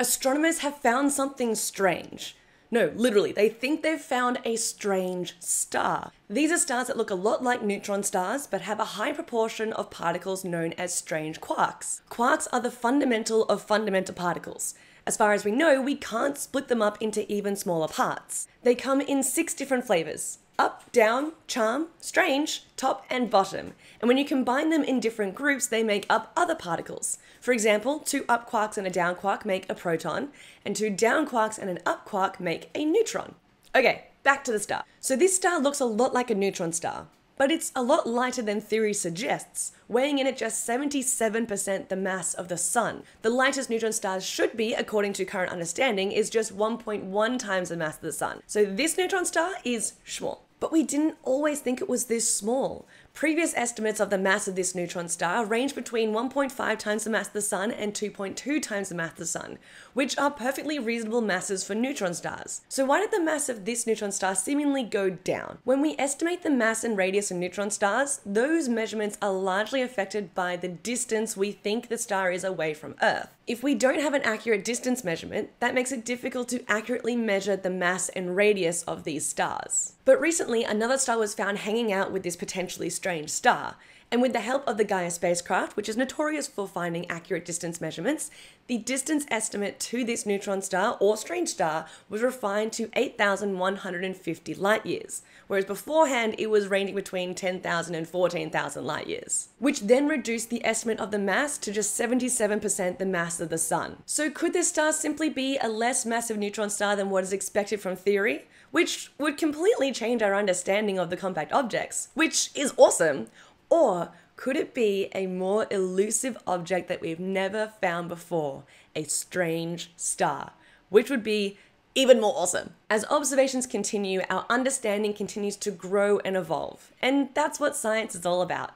Astronomers have found something strange. No, literally, they think they've found a strange star. These are stars that look a lot like neutron stars, but have a high proportion of particles known as strange quarks. Quarks are the fundamental of fundamental particles. As far as we know, we can't split them up into even smaller parts. They come in six different flavors up, down, charm, strange, top, and bottom. And when you combine them in different groups, they make up other particles. For example, two up quarks and a down quark make a proton, and two down quarks and an up quark make a neutron. Okay, back to the star. So this star looks a lot like a neutron star, but it's a lot lighter than theory suggests, weighing in at just 77% the mass of the Sun. The lightest neutron stars should be, according to current understanding, is just 1.1 times the mass of the Sun. So this neutron star is small. But we didn't always think it was this small. Previous estimates of the mass of this neutron star range between 1.5 times the mass of the Sun and 2.2 times the mass of the Sun, which are perfectly reasonable masses for neutron stars. So why did the mass of this neutron star seemingly go down? When we estimate the mass and radius of neutron stars, those measurements are largely affected by the distance we think the star is away from Earth. If we don't have an accurate distance measurement, that makes it difficult to accurately measure the mass and radius of these stars. But recently, another star was found hanging out with this potentially strange star, and with the help of the Gaia spacecraft, which is notorious for finding accurate distance measurements, the distance estimate to this neutron star or strange star was refined to 8,150 light years, whereas beforehand it was ranging between 10,000 and 14,000 light years, which then reduced the estimate of the mass to just 77% the mass of the Sun. So could this star simply be a less massive neutron star than what is expected from theory? Which would completely change our understanding of the compact objects, which is awesome. Or could it be a more elusive object that we've never found before? A strange star, which would be even more awesome. As observations continue, our understanding continues to grow and evolve. And that's what science is all about.